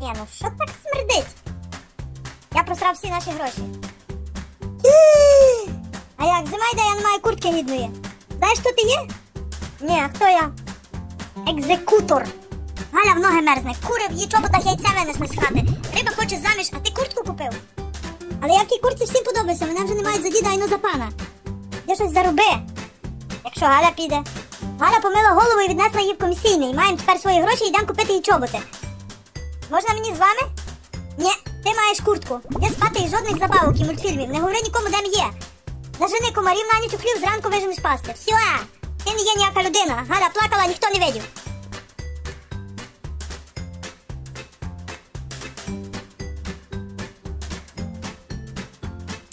Ні, ну що так смердить? Я просрав всі наші гроші. А як зима йде, я не маю куртки гідної. Знаєш, хто ти є? Ні, а хто я? Екзекутор. Галя в ноги мерзне. Курив її чоботах яйця винесли з хати. Риба хоче заміж, а ти куртку купив. Але я в куртці всім подобаюся, мене вже не мають за діда і за пана. Я щось зароби. Якщо Галя піде. Галя помила голову і віднесла її в комісійний. Маємо тепер свої гроші йдемо купити їй чоботи. Можна мені з вами? Ні, ти маєш куртку. Я спати і жодних забавок і мультфільмів. Не говори нікому, де є. Зажени комарів на ніч у хлів, зранку виженеш пасти. Все, ти не є ніяка людина. Галя плакала, ніхто не видів.